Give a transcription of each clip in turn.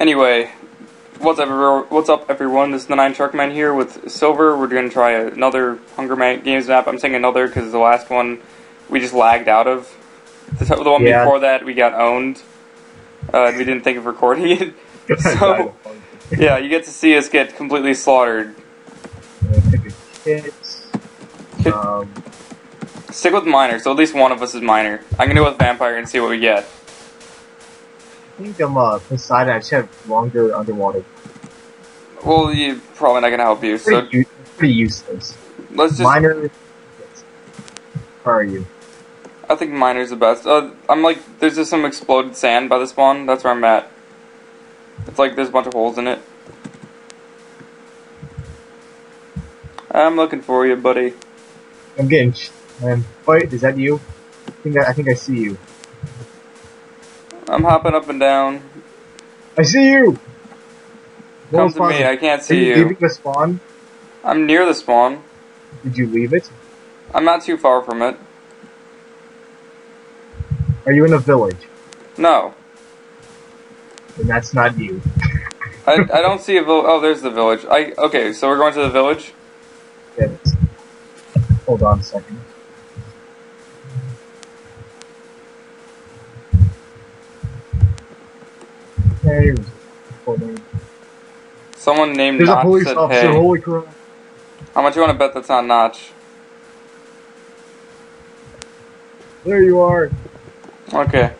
Anyway, what's up, everyone? What's up, everyone? This is the Nine Shark Man here with Silver. We're going to try another Hunger Games map. I'm saying another because the last one we just lagged out of. The, the one Yeah. before that we got owned. Uh, and we didn't think of recording it. so, yeah, you get to see us get completely slaughtered. Um, Stick with Miner, so at least one of us is Miner. I'm going to go with Vampire and see what we get. I think I'm uh, Poseidon. I just have longer underwater. Well, you probably not going to help you, so Pretty, u- pretty useless. let's just. Miner. How are you? I think Miner's the best. Uh, I'm like, there's just some exploded sand by the spawn. That's where I'm at. It's like there's a bunch of holes in it. I'm looking for you, buddy. I'm getting. Um, wait, is that you? I think I, I think I see you. I'm hopping up and down. I see you. Come to me. I can't see you you. leaving the spawn? I'm near the spawn. Did you leave it? I'm not too far from it. Are you in a village? No, And that's not you. I, I don't see a village. Oh, there's the village. I okay. So we're going to the village. It. Hold on a second. Hey, hold on. Someone named There's a Notch police said, officer. "Hey, Holy crap! how much you want to bet that's not Notch?" There you are. Okay.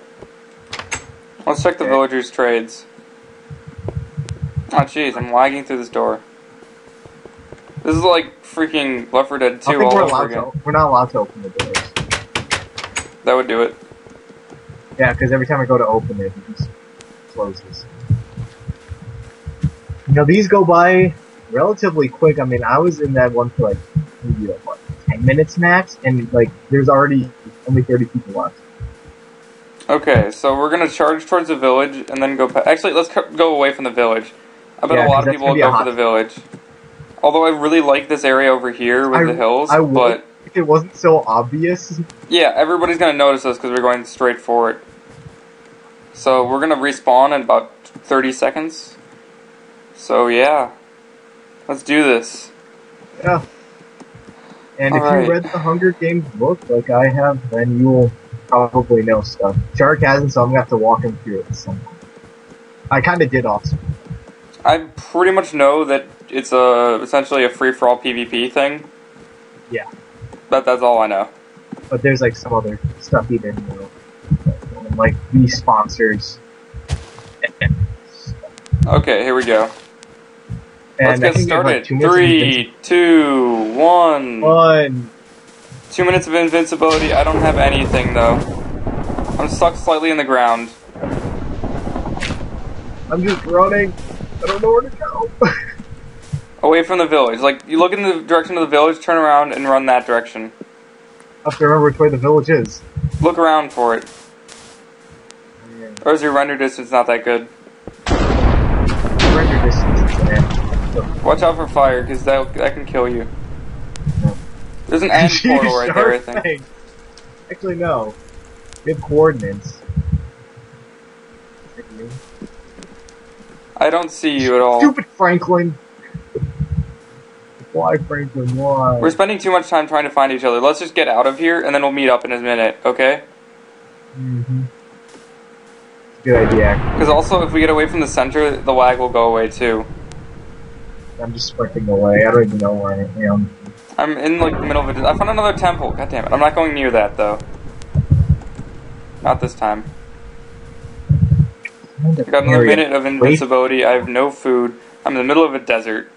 Let's check the Okay. villagers' trades. Oh jeez, I'm lagging through this door. This is like freaking Left 4 Dead I 2 all we're over again. to. We're not allowed to open the doors. That would do it. Yeah, because every time I go to open it, it just closes. You know, these go by relatively quick. I mean, I was in that one for like maybe like what ten minutes max, and like there's already only thirty people left. Okay, so we're gonna charge towards the village and then go. Pa- Actually, let's go away from the village. I bet Yeah, a lot of people will go for the village. Although I really like this area over here with I- the hills, I but if it wasn't so obvious. yeah, everybody's gonna notice us because we're going straight for it. So we're gonna respawn in about 30 seconds. So yeah, let's do this. Yeah. And if Alright. you read the Hunger Games book like I have, then you'll probably know stuff. Shark hasn't, so I'm gonna have to walk him through it at some point. I kind of did also. I pretty much know that it's a essentially a free for all PvP thing. Yeah. But that's all I know. but there's like some other stuff you didn't know, like these sponsors. Okay, here we go. And Let's get think we have, started. like, two Three, two, one. One. Two minutes of invincibility. I don't have anything though. I'm stuck slightly in the ground. I'm just running. I don't know where to go. Away from the village. Like, you look in the direction of the village, turn around, and run that direction. I have to remember which way the village is. Look around for it. Or is your render distance not that good? Render distance is. Watch out for fire, because that, that can kill you. No. There's an end portal right there, I think. thing. Actually, no. Good coordinates. I don't see you at all. Stupid Franklin. Why, Franklin? Why? We're spending too much time trying to find each other. Let's just get out of here, and then we'll meet up in a minute, okay? hmm Good idea. Because also, if we get away from the center, the lag will go away too. I'm just sprinting away. I don't even know where I am. I'm in like the middle of it. I found another temple. God damn it! I'm not going near that though. Not this time. I got another minute of invincibility. I have no food. I'm in the middle of a desert.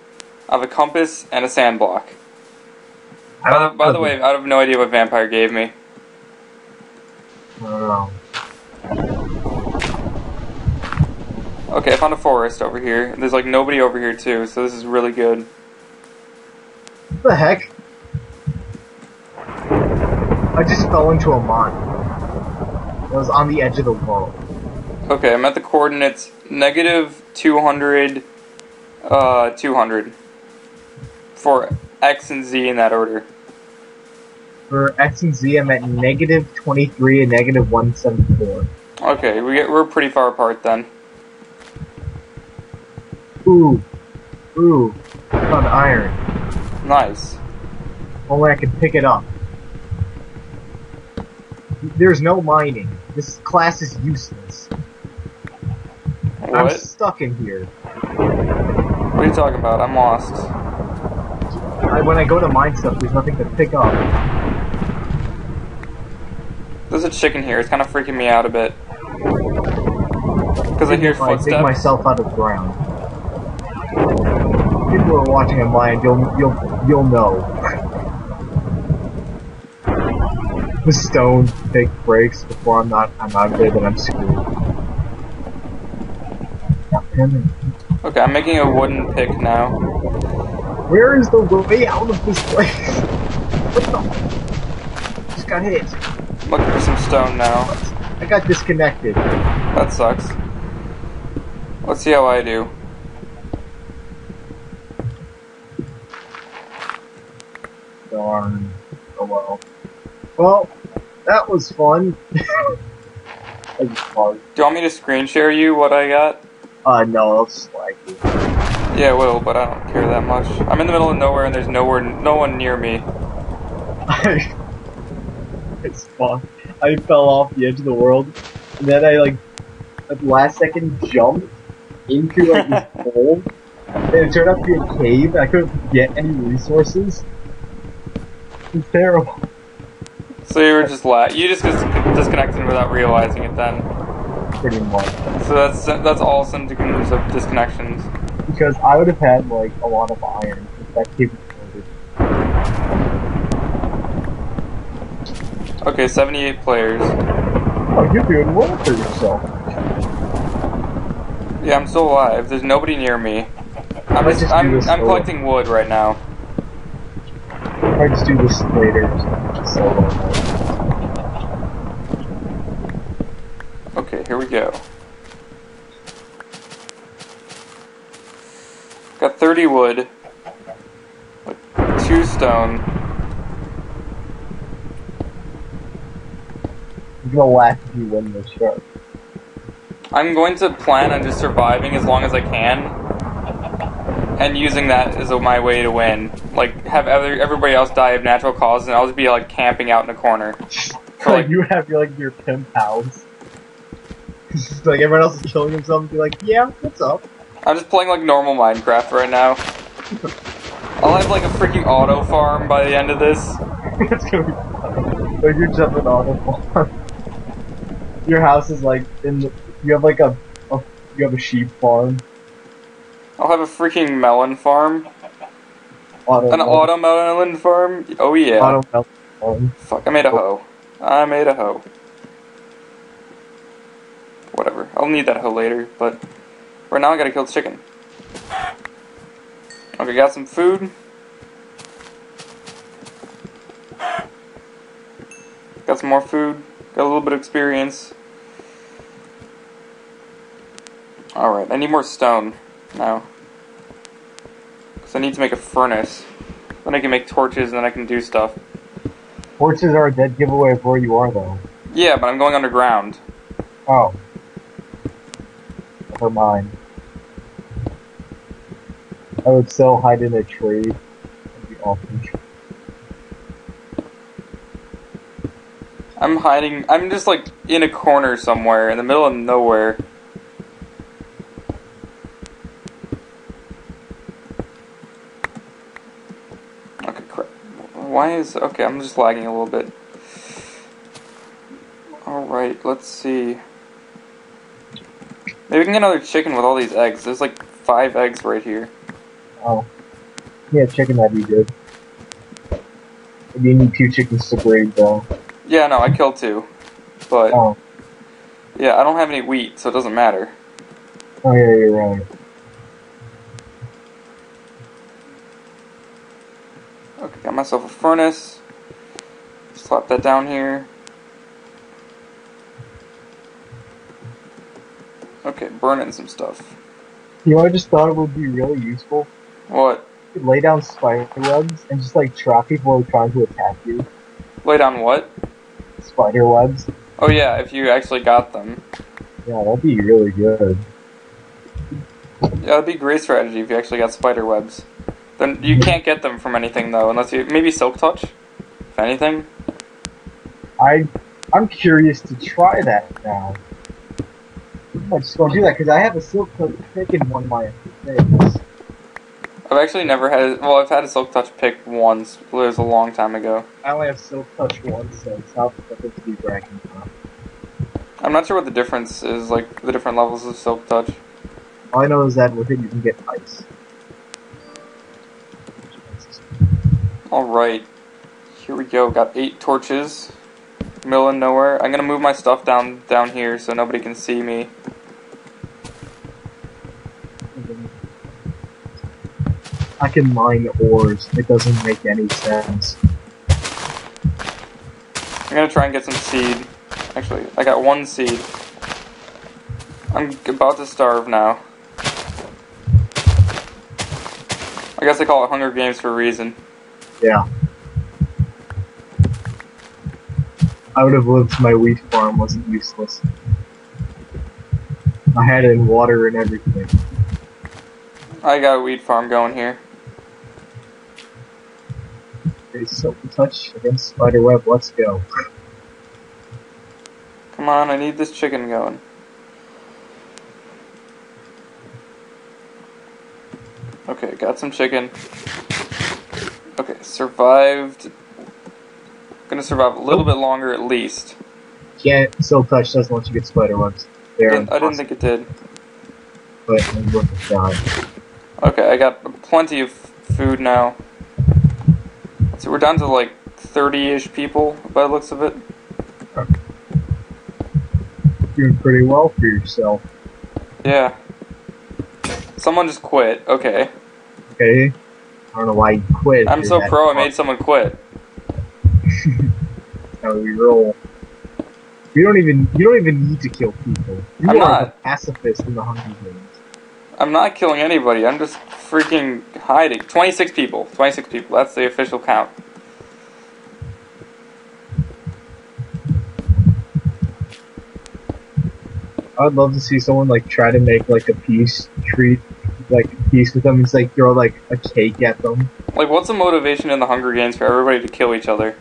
I have a compass and a sand block. By the, by the way, I have no idea what vampire gave me. I don't know. Okay, I found a forest over here. There's like nobody over here too, so this is really good. What the heck? I just fell into a mine. I was on the edge of the world. Okay, I'm at the coordinates negative 200, uh, 200. For X and Z in that order. For X and Z, I'm at negative 23 and negative 174. Okay, we get, we're pretty far apart then. Ooh. Ooh. Found iron. Nice. Only I can pick it up. There's no mining. This class is useless. I'm stuck in here. What are you talking about? I'm lost. I, when I go to mine stuff, there's nothing to pick up. There's a chicken here. It's kind of freaking me out a bit. Because I hear If I dig footsteps. myself out of the ground. People are watching on mine, you'll you'll you'll know. the stone take breaks before I'm not I'm out there, then I'm screwed. Now, damn it. Okay, I'm making a wooden pick now. Where is the way out of this place? What the? Just got hit. Looking for some stone now. I got disconnected. That sucks. Let's see how I do. Darn. Oh well. Well, that was fun. that was. Do you want me to screen share you what I got? Uh, no, I'll just like it. Yeah, it will, but I don't care that much. I'm in the middle of nowhere and there's nowhere, no one near me. it's fun. I fell off the edge of the world, and then I like at the last second jumped into like this hole, and it turned out to be a cave. And I couldn't get any resources. It's terrible. So you were just la- you just dis- disconnected without realizing it then. Pretty much. So that's that's all symptoms of disconnections. Because I would have had like a lot of iron if that closed. Okay, 78 players. Oh, you're doing well for yourself. Yeah, I'm still alive. There's nobody near me. I'm just, just I'm, I'm collecting wood right now. I just do this later. Okay, here we go. Got 30 wood, like two stone. You're gonna laugh if you win this shark. I'm going to plan on just surviving as long as I can, and using that as my way to win. Like have other, everybody else die of natural causes, and I'll just be like camping out in a corner. Like you have your like your pimp house. like everyone else is killing themselves, be like, yeah, what's up? I'm just playing like normal Minecraft right now. I'll have like a freaking auto farm by the end of this. it's gonna be fun. Like you're jumping on a farm. Your house is like in the, you have like a, a you have a sheep farm. I'll have a freaking melon farm. Auto An auto melon farm? Oh yeah. auto melon farm. Fuck, I made a hoe. I made a hoe. Whatever. I'll need that hoe later, but right now I gotta kill the chicken. Okay, got some food. Got some more food. Got a little bit of experience. Alright, I need more stone now. Because I need to make a furnace. Then I can make torches and then I can do stuff. Torches are a dead giveaway of where you are though. Yeah, but I'm going underground. Oh. Never mind. I would still hide in a tree. That'd be awesome. I'm hiding. I'm just like in a corner somewhere in the middle of nowhere. Okay, crap. Why is. Okay, I'm just lagging a little bit. Alright, let's see. Maybe we can get another chicken with all these eggs. There's like five eggs right here. Oh. Yeah, chicken that'd be good. You need two chickens to breed though. Yeah, no, I killed two. But, Oh. yeah, I don't have any wheat, so it doesn't matter. Oh yeah, you're right. Okay, got myself a furnace. Slap that down here. Okay, burning some stuff. You know, I just thought it would be really useful. What? could lay down spider webs and just like trap people who are trying to attack you. Lay down what? Spider webs. Oh yeah, if you actually got them. Yeah, that'd be really good. Yeah, that'd be a great strategy if you actually got spider webs. Then you can't get them from anything though, unless you maybe silk touch. If anything. I I'm curious to try that now. I'm just gonna do that because I have a silk touch pick in one of my things. I've actually never had. Well, I've had a silk touch pick once. But it was a long time ago. I only have silk touch once, so it's not something to be bragging about. I'm not sure what the difference is, like the different levels of silk touch. All I know is that with it you can get ice. All right, here we go. Got eight torches. Middle of nowhere. I'm gonna move my stuff down down here so nobody can see me. I can mine ores. It doesn't make any sense. I'm gonna try and get some seed. Actually, I got one seed. I'm about to starve now. I guess they call it Hunger Games for a reason. Yeah. I would have lived my wheat farm wasn't useless. I had it in water and everything. I got a wheat farm going here. Silk touch against spider web. Let's go. Come on, I need this chicken going. Okay, got some chicken. Okay, survived. Gonna survive a little bit longer at least. Can't silk touch doesn't let you get spider webs. They're I didn't, think it did. but a shot. Okay, I got plenty of food now. So we're down to like 30-ish people by the looks of it. Doing pretty well for yourself. Yeah. Someone just quit. Okay. Okay. I don't know why you quit. I'm so pro I made someone quit. how we roll. You don't even you don't even need to kill people. You I'm are not. a pacifist in the Hunger Games. I'm not killing anybody. I'm just freaking hiding. 26 people. 26 people. That's the official count. I would love to see someone like try to make like a peace treat, like peace with them. It's like throw like a cake at them. Like, what's the motivation in the Hunger Games for everybody to kill each other?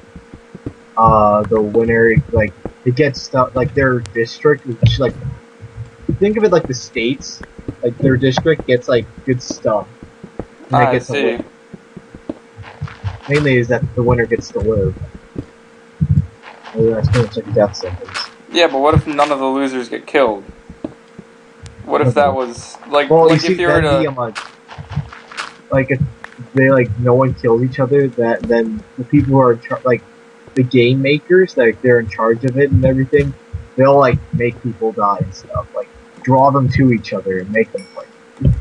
Uh, the winner like it gets stuff like their district, which like think of it like the states, like their district gets like good stuff. And I get see. Mainly is that the winner gets to live. That's pretty much like a death sentence. Yeah, but what if none of the losers get killed? What if that was like, Well, like if you be, um, like, like if they like no one kills each other, that then the people who are char- like the game makers, like they're in charge of it and everything, they'll like make people die and stuff, like draw them to each other and make them fight.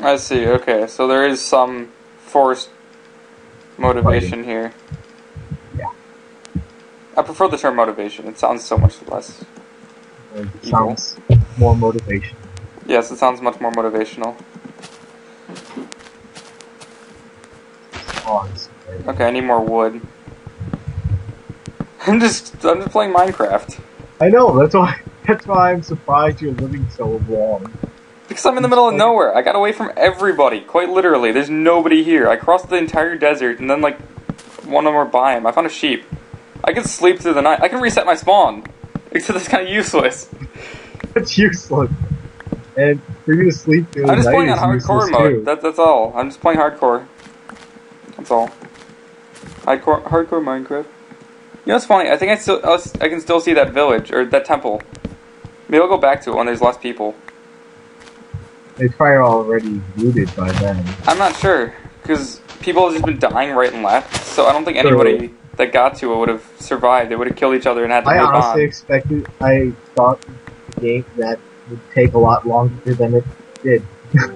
I see. Okay, so there is some forced motivation here. Yeah. I prefer the term motivation. It sounds so much less. It Evil. sounds more motivation. Yes, it sounds much more motivational. Okay, I need more wood. I'm just I'm just playing Minecraft. I know. That's why. That's why I'm surprised you're living so long. Because I'm in the middle of nowhere. I got away from everybody, quite literally. There's nobody here. I crossed the entire desert and then like one more biome. I found a sheep. I can sleep through the night. I can reset my spawn. Except that's kind of useless. That's useless. And for you to sleep through the night. I'm just playing on hardcore mode. That, that's all. I'm just playing hardcore. That's all. Hardcore, hardcore Minecraft. You know what's funny? I think I still I can still see that village or that temple. Maybe I'll go back to it when there's less people. It's probably already looted by then. I'm not sure because people have just been dying right and left. So I don't think anybody that got to it would have survived. They would have killed each other and had to I move honestly on. expected. I thought the game that would take a lot longer than it did. it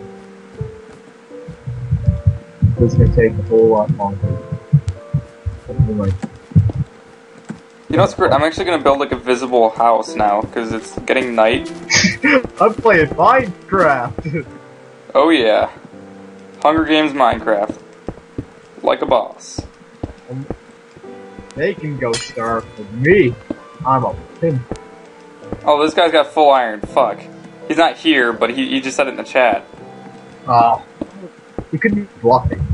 was gonna take a whole lot longer. Something like You know what's great? I'm actually gonna build like a visible house now because it's getting night. I'm playing Minecraft. Oh yeah, Hunger Games Minecraft. Like a boss. They can go starve for me. I'm a pimp. Oh, this guy's got full iron. Fuck. He's not here, but he, he just said it in the chat. Ah. Oh. He could be bluffing.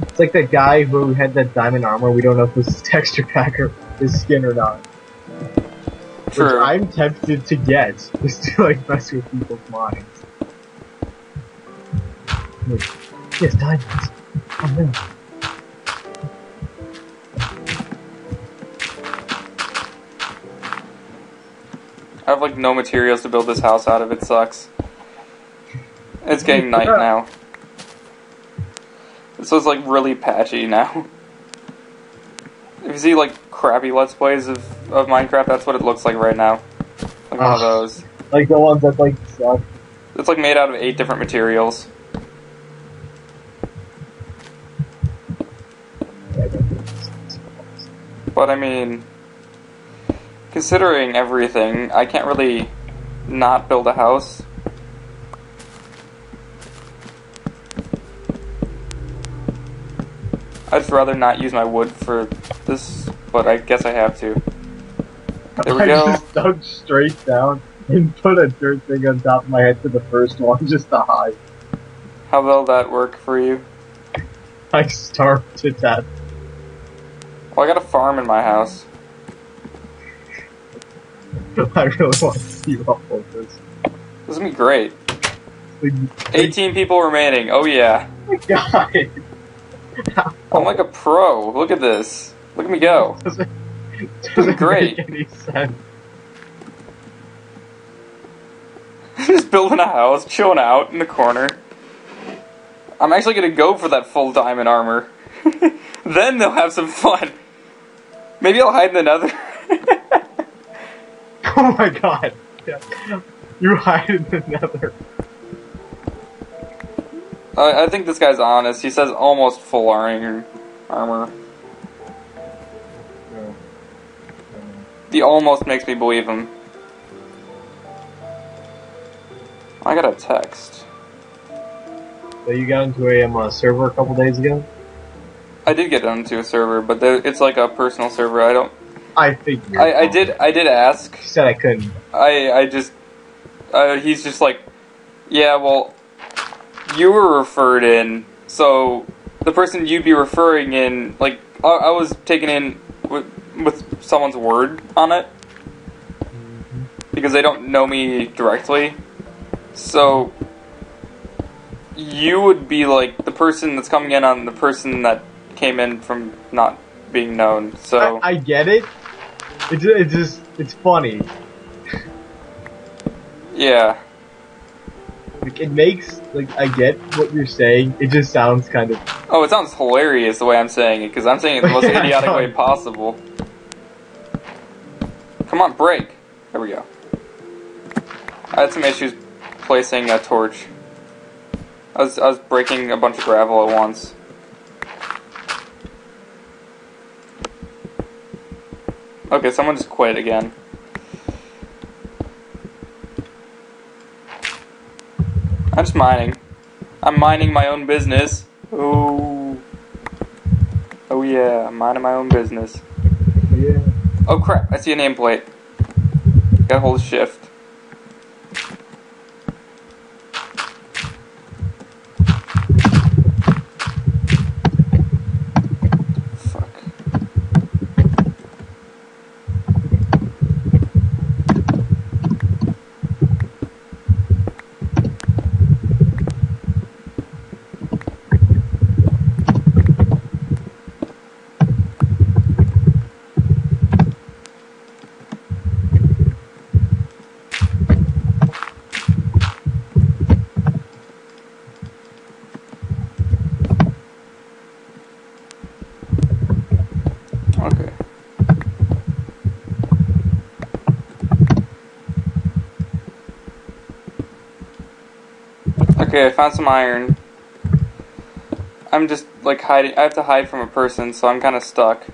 It's like that guy who had that diamond armor. We don't know if this is texture pack or his skin or not. True. Which I'm tempted to get, just to like mess with people's minds. Like, yes, diamonds. Oh no. I have like no materials to build this house out of. It sucks. It's getting night now. This was like really patchy now. If you see like crappy let's plays of, of Minecraft, that's what it looks like right now. Like one of ah. those. Like the ones that like suck. It's like made out of eight different materials. But I mean, considering everything, I can't really not build a house. I'd rather not use my wood for this, but I guess I have to. There we I go. just dug straight down and put a dirt thing on top of my head for the first one just to hide. How will that work for you? I starved to death. Well, I got a farm in my house. I really want to see you upload this. This is gonna be great. Like, 18 people remaining. Oh yeah. Oh my god. I'm like a pro. Look at this. Look at me go. doesn't, doesn't Great. make any sense. Just building a house, chilling out in the corner. I'm actually gonna go for that full diamond armor. then they'll have some fun. Maybe I'll hide in the nether. Oh my god. Yeah. You hide in the nether. I, I think this guy's honest. He says almost full iron armor. The almost makes me believe him. I got a text. So you got into a um, uh, server a couple days ago? I did get onto a server, but there, it's like a personal server. I don't. I figured. I, I did. I did ask. He said I couldn't. I I just. Uh, he's just like, yeah. Well, you were referred in, so the person you'd be referring in, like, I, I was taken in with someone's word on it because they don't know me directly. So you would be like the person that's coming in on the person that came in from not being known. So I, I get it. It's, ju- it's just, it's funny. yeah. Like, it makes, like, I get what you're saying. It just sounds kind of, Oh, it sounds hilarious the way I'm saying it because I'm saying it the most idiotic way possible. Come on, break. There we go. I had some issues placing a torch. I was I was breaking a bunch of gravel at once. Okay, someone just quit again. I'm just mining. I'm mining my own business. Oh. Oh yeah, I'm minding my own business. Oh crap, I see a nameplate. Gotta hold shift. Fuck. Okay. Okay, I found some iron. I'm just like hiding. I have to hide from a person, so I'm kind of stuck.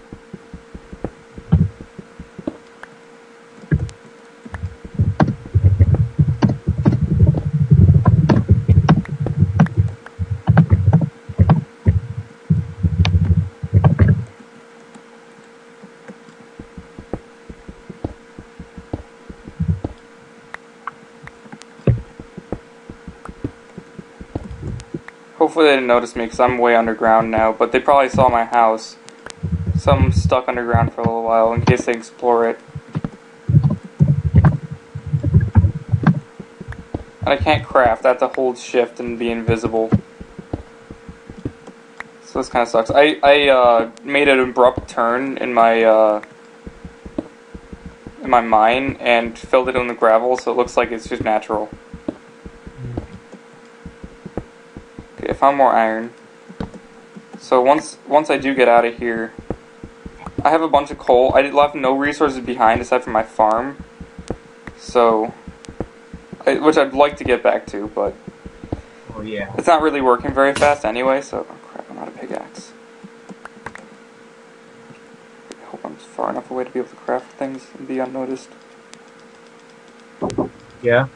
Hopefully they didn't notice me because I'm way underground now. But they probably saw my house. So I'm stuck underground for a little while in case they explore it. And I can't craft. I have to hold shift and be invisible. So this kind of sucks. I, I uh, made an abrupt turn in my uh, in my mine and filled it in the gravel so it looks like it's just natural. Okay, I found more iron. So once once I do get out of here, I have a bunch of coal. I left no resources behind aside from my farm. So, I, which I'd like to get back to, but Oh yeah. it's not really working very fast anyway. So, oh crap, I'm out of pickaxe. I hope I'm far enough away to be able to craft things and be unnoticed. Yeah.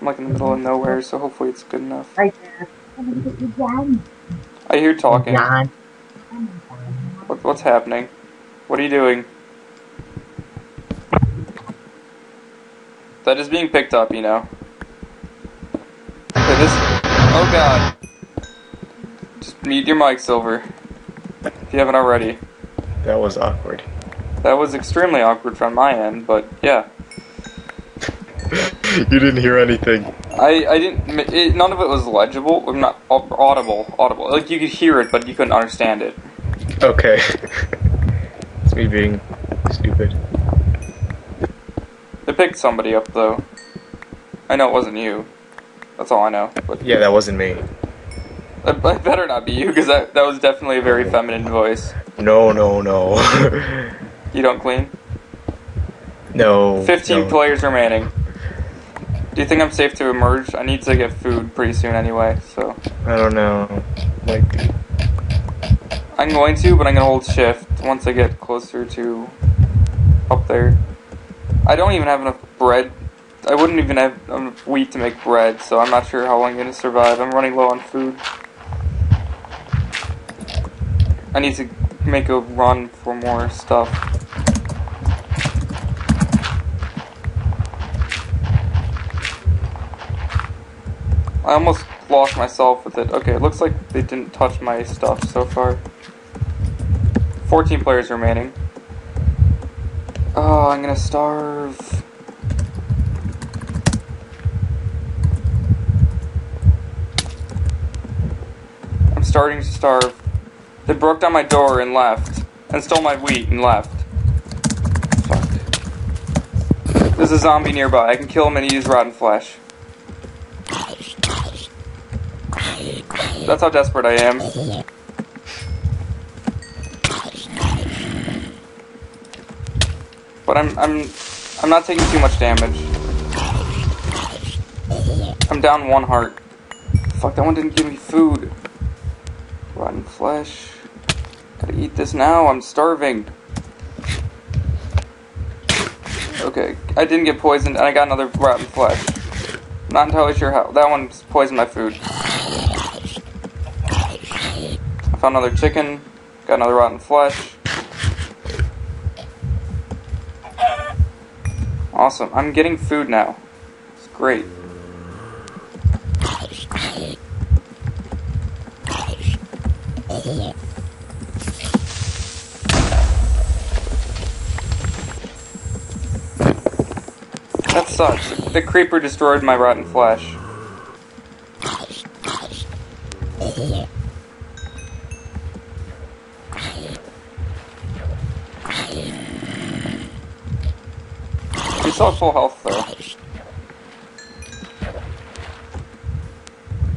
I'm like in the middle of nowhere, so hopefully it's good enough. Right there. John. I hear talking. John. What, what's happening? What are you doing? That is being picked up, you know. Okay, this. Oh god. Just mute your mic, Silver. If you haven't already. That was awkward. That was extremely awkward from my end, but yeah. you didn't hear anything. I, I didn't. It, none of it was legible. Or not audible. Audible. Like you could hear it, but you couldn't understand it. Okay. it's me being stupid. They picked somebody up though. I know it wasn't you. That's all I know. But Yeah, that wasn't me. it, it better not be you, because that that was definitely a very feminine voice. No, no, no. You don't clean. no. 15 no. players remaining. Do you think I'm safe to emerge? I need to get food pretty soon anyway, so I don't know. Like, I'm going to, but I'm gonna hold shift once I get closer to up there. I don't even have enough bread. I wouldn't even have enough wheat to make bread, so I'm not sure how long I'm gonna survive. I'm running low on food. I need to make a run for more stuff. I almost lost myself with it. Okay, it looks like they didn't touch my stuff so far. 14 players remaining. Oh, I'm gonna starve. I'm starting to starve. They broke down my door and left. And stole my wheat and left. Fuck. There's a zombie nearby. I can kill him and his rotten flesh. That's how desperate I am. But I'm I'm I'm not taking too much damage. I'm down one heart. Fuck, that one didn't give me food. Rotten flesh. Gotta eat this now, I'm starving. Okay, I didn't get poisoned and I got another rotten flesh. Not entirely sure how. That one poisoned my food. Found another chicken. Got another rotten flesh. Awesome. I'm getting food now. It's great. That sucks. The creeper destroyed my rotten flesh. Full health though.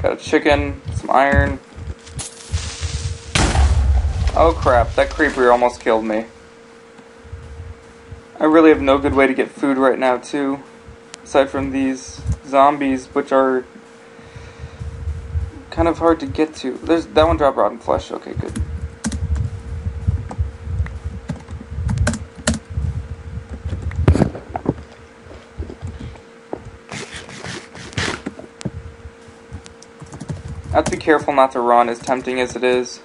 Got a chicken, some iron. Oh crap, that creeper almost killed me. I really have no good way to get food right now too. Aside from these zombies, which are kind of hard to get to. There's that one dropped rotten flesh. Okay, good. careful not to run, as tempting as it is.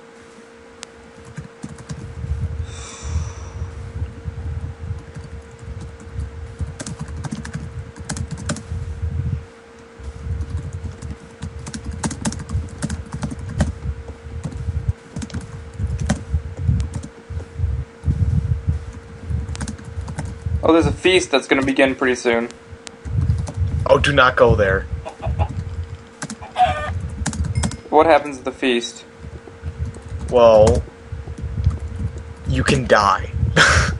Oh, there's a feast that's going to begin pretty soon. Oh, do not go there. What happens at the feast? Well, you can die.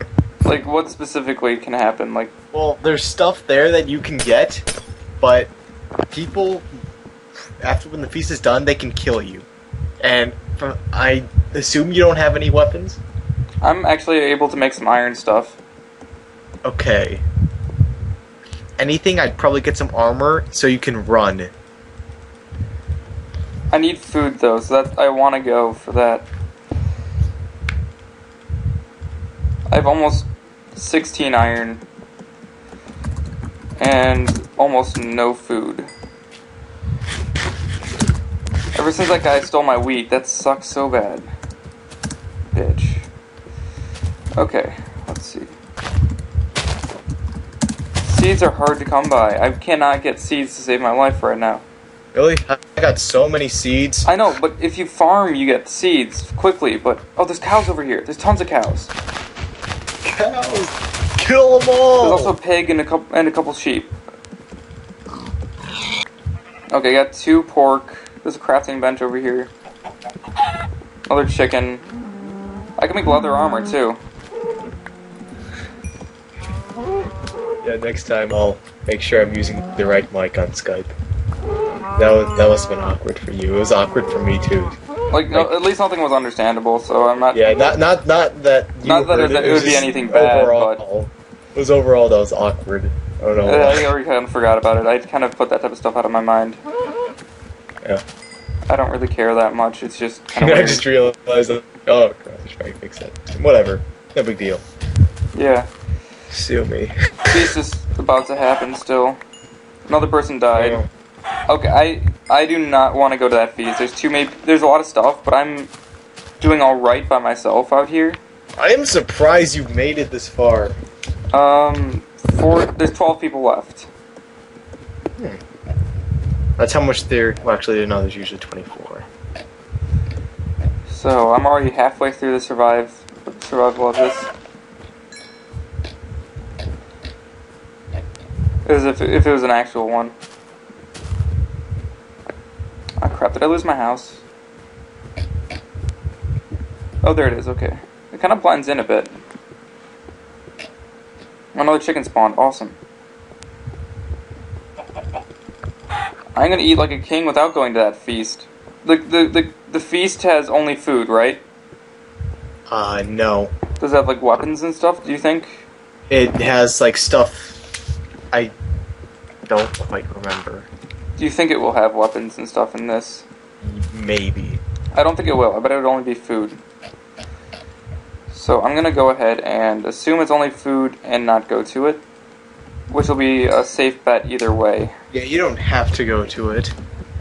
Like, what specifically can happen? Like, well, there's stuff there that you can get, but people, after when the feast is done, they can kill you. And from, I assume you don't have any weapons. I'm actually able to make some iron stuff. Okay. Anything, I'd probably get some armor so you can run. I need food though, so that I want to go for that. I have almost 16 iron and almost no food. Ever since that guy stole my wheat, that sucks so bad. Bitch. Okay, let's see. Seeds are hard to come by. I cannot get seeds to save my life right now. Really? I got so many seeds. I know, but if you farm, you get seeds quickly. But oh, there's cows over here. There's tons of cows. Cows! Kill them all! There's also a pig and a couple and a couple sheep. Okay, I got two pork. There's a crafting bench over here. Another chicken. I can make leather armor too. Yeah, next time I'll make sure I'm using the right mic on Skype. That was that must have been awkward for you. It was awkward for me too. Like, no, at least nothing was understandable, so I'm not. Yeah, not not not that. You Not that heard it- it would be anything bad, Overall, it was overall that was awkward. I don't know. I why. already kind of forgot about it. I kind of put that type of stuff out of my mind. Yeah. I don't really care that much. It's just kind of I just realized that. Oh gosh, I should probably fix that. Whatever. No big deal. Yeah. Sue me. Feast is about to happen still. Another person died. Oh. Okay, I I do not want to go to that feast. There's too many. There's a lot of stuff, but I'm doing all right by myself out here. I am surprised you've made it this far. Um, four. There's 12 people left. That's how much there. Well, actually, no. There's usually 24. So I'm already halfway through the survive survival of this. As if if it was an actual one. Crap! Did I lose my house? Oh, there it is. Okay, it kind of blends in a bit. Another chicken spawned. Awesome. I'm gonna eat like a king without going to that feast. The the the, the feast has only food, right? Uh, no. Does it have like weapons and stuff? Do you think? It has like stuff. I don't quite remember. Do you think it will have weapons and stuff in this? Maybe. I don't think it will. I bet it would only be food. So I'm gonna go ahead and assume it's only food and not go to it, which will be a safe bet either way. Yeah, you don't have to go to it.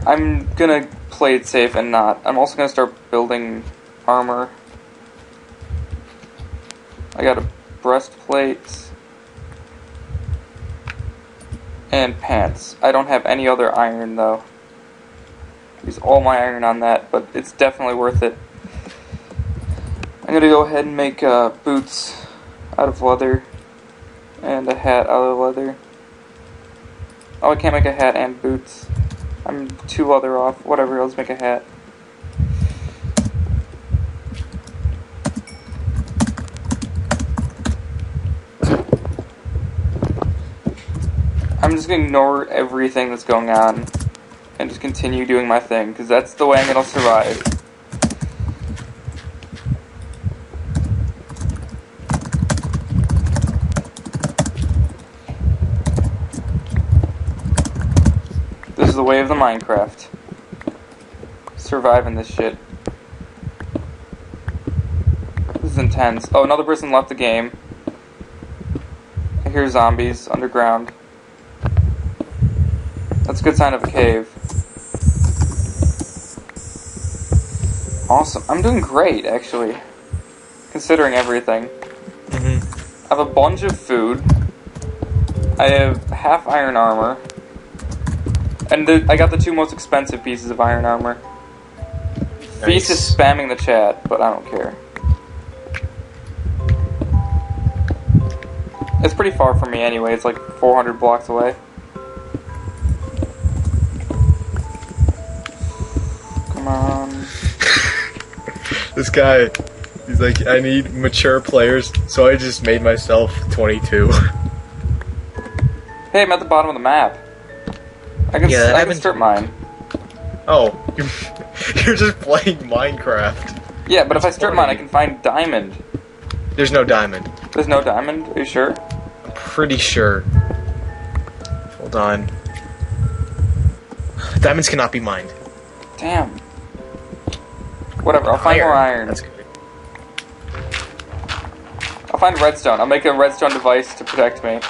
I'm gonna play it safe and not. I'm also gonna start building armor. I got a breastplate and pants. I don't have any other iron though. Use all my iron on that, but it's definitely worth it. I'm gonna go ahead and make uh, boots out of leather and a hat out of leather. Oh, I can't make a hat and boots. I'm two leather off. Whatever, let's make a hat. I'm just gonna ignore everything that's going on and just continue doing my thing because that's the way I'm gonna survive. This is the way of the Minecraft. Surviving this shit. This is intense. Oh, another person left the game. I hear zombies underground. That's a good sign of a cave. Awesome. I'm doing great, actually. Considering everything. Mm-hmm. I have a bunch of food. I have half iron armor. And the, I got the two most expensive pieces of iron armor. Feast is spamming the chat, but I don't care. It's pretty far from me anyway. It's like 400 blocks away. This guy, he's like, I need mature players, so I just made myself 22. Hey, I'm at the bottom of the map. I can, Yeah, I that can happens strip mine. Oh, you're, you're just playing Minecraft. Yeah, but if I That's strip mine, I can find diamond. There's no diamond. There's no diamond? Are you sure? I'm pretty sure. Hold on. Diamonds cannot be mined. Damn. Whatever, I'll find more iron. That's good. I'll find redstone. I'll make a redstone device to protect me.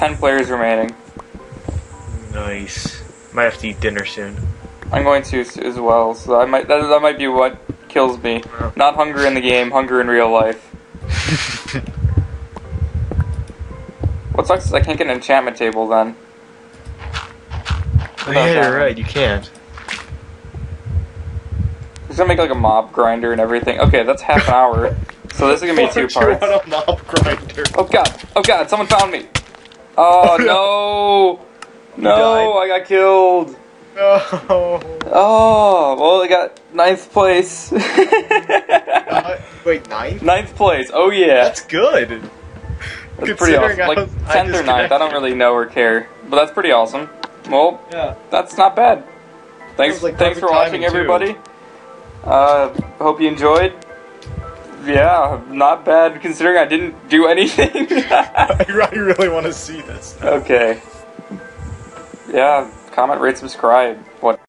Ten players remaining. Nice. Might have to eat dinner soon. I'm going to as well, so I might that, that might be what kills me. Not hunger in the game, hunger in real life. What sucks is I can't get an enchantment table then. Oh, yeah, you're right. You can't. It's gonna make like a mob grinder and everything. Okay, that's half an hour. So this is gonna be two parts. you want a mob grinder? Oh god! Oh god! Someone found me! Oh no! No! I got killed! No. Oh! Well, I got ninth place. Uh, wait, ninth? ninth place! Oh yeah! That's good. That's pretty awesome. I Like was- tenth or ninth, I don't really know or care, but that's pretty awesome. Well, Yeah. that's not bad. Thanks, like, thanks for watching, timing, too. everybody. Uh, hope you enjoyed. Yeah, not bad considering I didn't do anything. I really want to see this. okay. Yeah, comment, rate, subscribe. What?